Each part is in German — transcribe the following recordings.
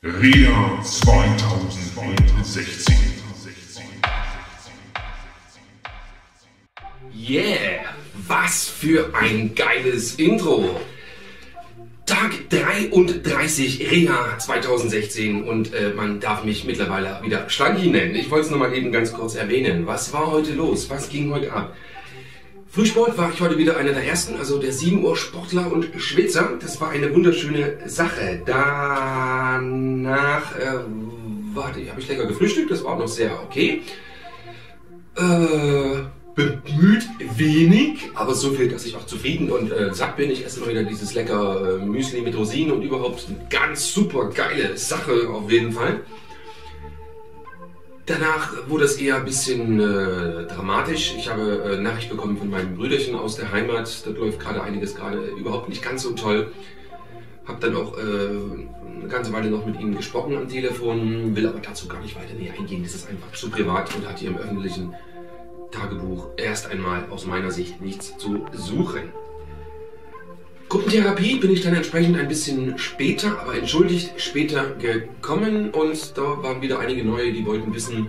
Rea 2016. Yeah, was für ein geiles Intro. Tag 33 Reha 2016 und äh, man darf mich mittlerweile wieder Schlanki nennen. Ich wollte es nochmal eben ganz kurz erwähnen. Was war heute los? Was ging heute ab? Frühsport war ich heute wieder einer der ersten, also der 7 Uhr Sportler und Schwitzer. Das war eine wunderschöne Sache. Danach äh, warte, habe ich lecker gefrühstückt, das war auch noch sehr okay. Äh, bemüht wenig, aber so viel, dass ich auch zufrieden und äh, satt bin. Ich esse immer wieder dieses lecker äh, Müsli mit Rosinen und überhaupt eine ganz super geile Sache auf jeden Fall. Danach wurde es eher ein bisschen äh, dramatisch. Ich habe äh, Nachricht bekommen von meinem Brüderchen aus der Heimat. Dort läuft gerade einiges gerade überhaupt nicht ganz so toll. Hab dann auch äh, eine ganze Weile noch mit ihnen gesprochen am Telefon, will aber dazu gar nicht weiter näher eingehen. Das ist einfach zu privat und hat hier im öffentlichen Tagebuch erst einmal aus meiner Sicht nichts zu suchen. Gruppentherapie bin ich dann entsprechend ein bisschen später, aber entschuldigt später gekommen und da waren wieder einige neue, die wollten wissen,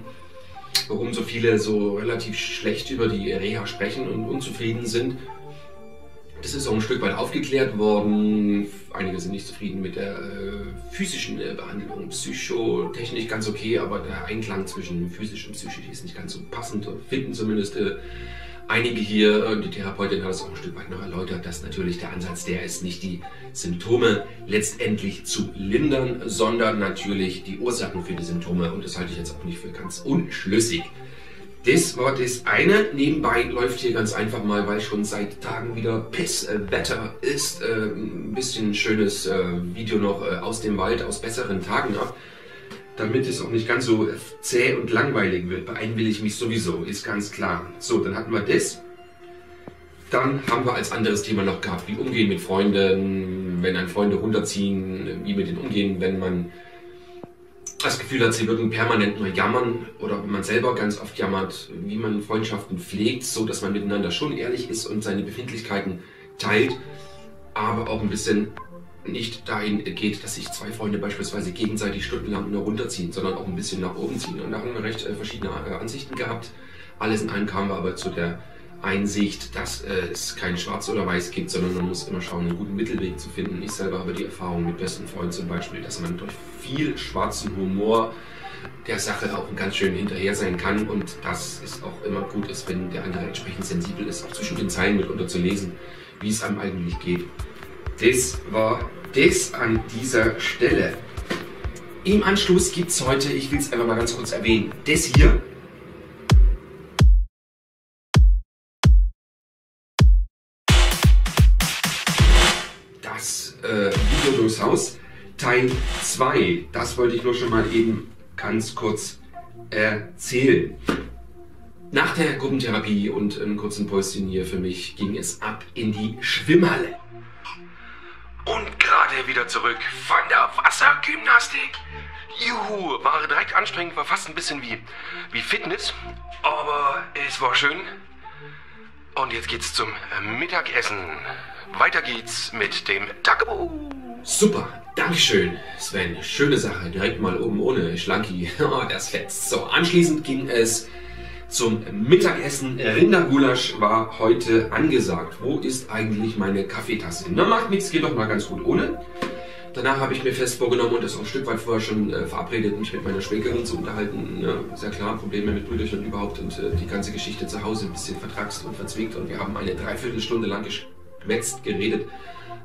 warum so viele so relativ schlecht über die Reha sprechen und unzufrieden sind. Das ist auch ein Stück weit aufgeklärt worden. Einige sind nicht zufrieden mit der äh, physischen äh, Behandlung. Psychotechnisch ganz okay, aber der Einklang zwischen physisch und psychisch ist nicht ganz so passend. Finden zumindest äh, einige hier, äh, die Therapeutin hat es auch ein Stück weit noch erläutert, dass natürlich der Ansatz der ist, nicht die Symptome letztendlich zu lindern, sondern natürlich die Ursachen für die Symptome. Und das halte ich jetzt auch nicht für ganz unschlüssig. Das war das eine. Nebenbei läuft hier ganz einfach mal, weil schon seit Tagen wieder Pisswetter ist, äh, ein bisschen schönes äh, Video noch äh, aus dem Wald, aus besseren Tagen ab. Damit es auch nicht ganz so zäh und langweilig wird, beeilen ich mich sowieso, ist ganz klar. So, dann hatten wir das. Dann haben wir als anderes Thema noch gehabt, wie umgehen mit Freunden, wenn ein Freunde runterziehen, wie mit denen umgehen, wenn man das Gefühl hat, sie würden permanent nur jammern oder wenn man selber ganz oft jammert, wie man Freundschaften pflegt, so dass man miteinander schon ehrlich ist und seine Befindlichkeiten teilt, aber auch ein bisschen nicht dahin geht, dass sich zwei Freunde beispielsweise gegenseitig stundenlang nur runterziehen, sondern auch ein bisschen nach oben ziehen. Und da haben wir recht äh, verschiedene äh, Ansichten gehabt. Alles in allem kamen wir aber zu der Einsicht, dass äh, es kein Schwarz oder Weiß gibt, sondern man muss immer schauen, einen guten Mittelweg zu finden. Ich selber habe die Erfahrung mit besten Freunden zum Beispiel, dass man durch viel schwarzen Humor der Sache auch ganz schön hinterher sein kann und dass es auch immer gut ist, wenn der andere entsprechend sensibel ist, auch zwischen den Zeilen mitunter zu lesen, wie es einem eigentlich geht. Das war das an dieser Stelle. Im Anschluss gibt es heute, ich will es einfach mal ganz kurz erwähnen, das hier äh, Video durchs Haus, Teil 2. Das wollte ich nur schon mal eben ganz kurz erzählen. Nach der Gruppentherapie und einem kurzen Päuschen hier für mich ging es ab in die Schwimmhalle. Und gerade wieder zurück von der Wassergymnastik. Juhu, war direkt anstrengend, war fast ein bisschen wie, wie Fitness, aber es war schön. Und jetzt geht's zum Mittagessen. Weiter geht's mit dem Tagebuch. Super, Dankeschön, Sven. Schöne Sache. Direkt mal oben ohne Schlanki. Oh, das fetzt. So, anschließend ging es zum Mittagessen. Rindergulasch war heute angesagt. Wo ist eigentlich meine Kaffeetasse? Na, macht nichts, geht doch mal ganz gut ohne. Danach habe ich mir fest vorgenommen und das auch ein Stück weit vorher schon äh, verabredet, mich mit meiner Schwägerin zu unterhalten. Ja, sehr klar, Probleme mit Brüderchen überhaupt und äh, die ganze Geschichte zu Hause ein bisschen vertraxt und verzwickt. Und wir haben eine Dreiviertelstunde lang geschwätzt, geredet.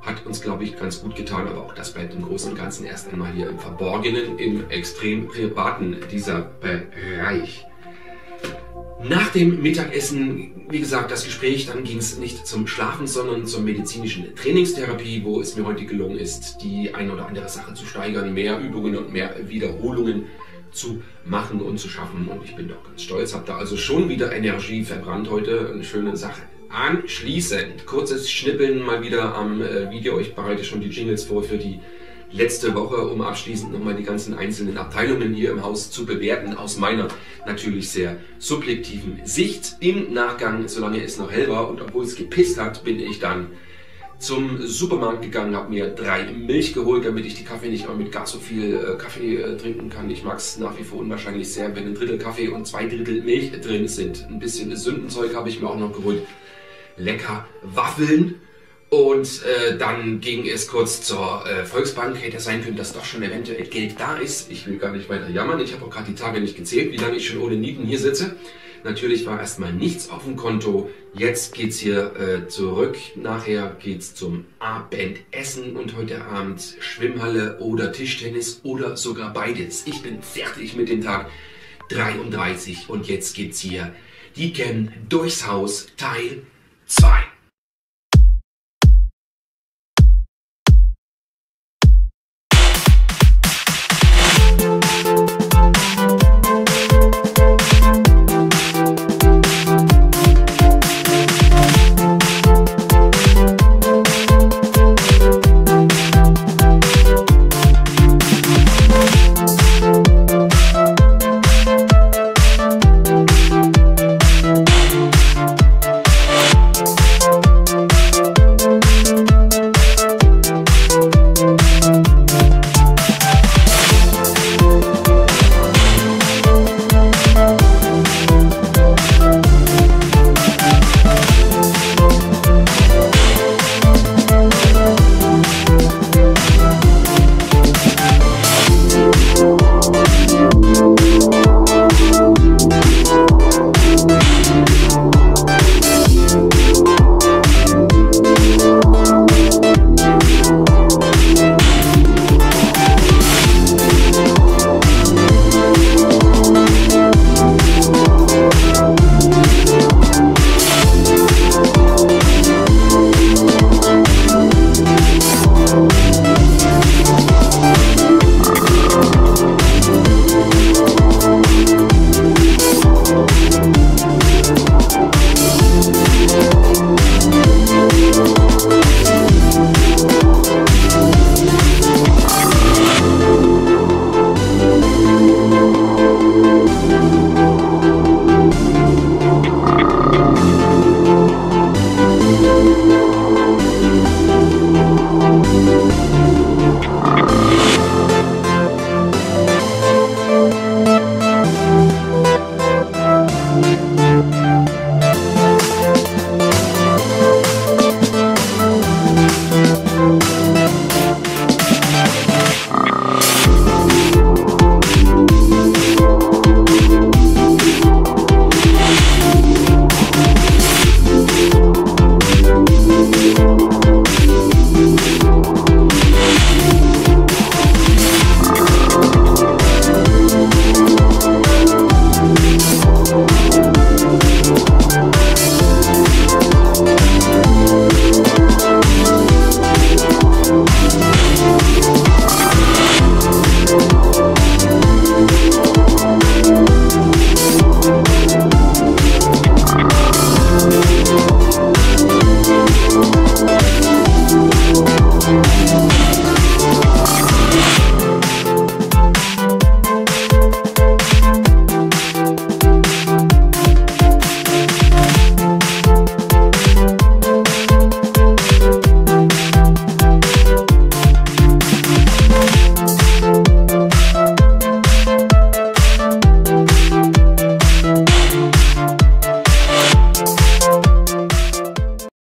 Hat uns, glaube ich, ganz gut getan, aber auch das bleibt im Großen und Ganzen erst einmal hier im Verborgenen, im extrem privaten dieser Bereich. Nach dem Mittagessen, wie gesagt, das Gespräch, dann ging es nicht zum Schlafen, sondern zur medizinischen Trainingstherapie, wo es mir heute gelungen ist, die eine oder andere Sache zu steigern, mehr Übungen und mehr Wiederholungen zu machen und zu schaffen. Und ich bin doch ganz stolz, habe da also schon wieder Energie verbrannt heute. Eine schöne Sache. Anschließend, kurzes Schnippeln mal wieder am äh, Video. Ich bereite schon die Jingles vor für die letzte Woche, um abschließend nochmal die ganzen einzelnen Abteilungen hier im Haus zu bewerten, aus meiner natürlich sehr subjektiven Sicht. Im Nachgang, solange es noch hell war und obwohl es gepisst hat, bin ich dann zum Supermarkt gegangen, habe mir drei Milch geholt, damit ich die Kaffee nicht immer mit gar so viel äh, Kaffee äh, trinken kann. Ich mag es nach wie vor unwahrscheinlich sehr, wenn ein Drittel Kaffee und zwei Drittel Milch drin sind. Ein bisschen Sündenzeug habe ich mir auch noch geholt. Lecker Waffeln. Und äh, dann ging es kurz zur äh, Volksbank. Hätte sein können, dass doch schon eventuell Geld da ist. Ich will gar nicht weiter jammern. Ich habe auch gerade die Tage nicht gezählt, wie lange ich schon ohne Nieten hier sitze. Natürlich war erstmal nichts auf dem Konto. Jetzt geht's hier äh, zurück. Nachher geht's zum Abendessen und heute Abend Schwimmhalle oder Tischtennis oder sogar beides. Ich bin fertig mit dem Tag 33 und jetzt geht's hier die Dicken durchs Haus Teil 2.